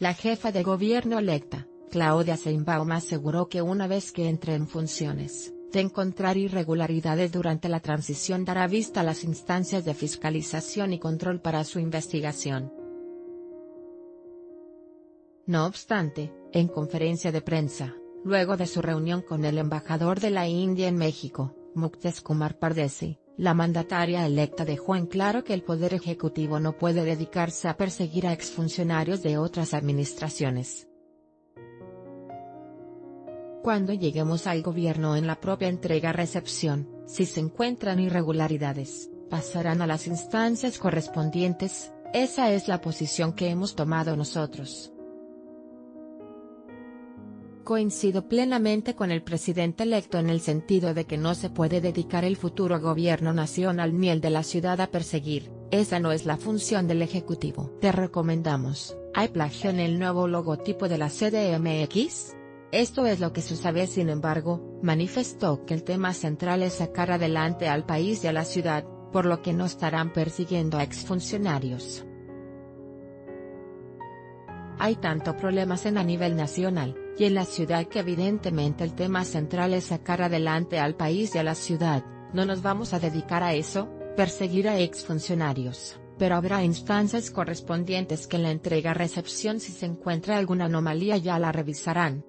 La jefa de gobierno electa, Claudia Sheinbaum aseguró que una vez que entre en funciones, de encontrar irregularidades durante la transición dará vista a las instancias de fiscalización y control para su investigación. No obstante, en conferencia de prensa, luego de su reunión con el embajador de la India en México, Muktes Kumar Pardesi, la mandataria electa dejó en claro que el Poder Ejecutivo no puede dedicarse a perseguir a exfuncionarios de otras administraciones. Cuando lleguemos al gobierno en la propia entrega-recepción, si se encuentran irregularidades, pasarán a las instancias correspondientes, esa es la posición que hemos tomado nosotros. Coincido plenamente con el presidente electo en el sentido de que no se puede dedicar el futuro gobierno nacional ni el de la ciudad a perseguir, esa no es la función del Ejecutivo. Te recomendamos, ¿hay plagio en el nuevo logotipo de la CDMX? Esto es lo que sucede sin embargo, manifestó que el tema central es sacar adelante al país y a la ciudad, por lo que no estarán persiguiendo a exfuncionarios. Hay tanto problemas en a nivel nacional, y en la ciudad que evidentemente el tema central es sacar adelante al país y a la ciudad, no nos vamos a dedicar a eso, perseguir a exfuncionarios, pero habrá instancias correspondientes que en la entrega-recepción si se encuentra alguna anomalía ya la revisarán,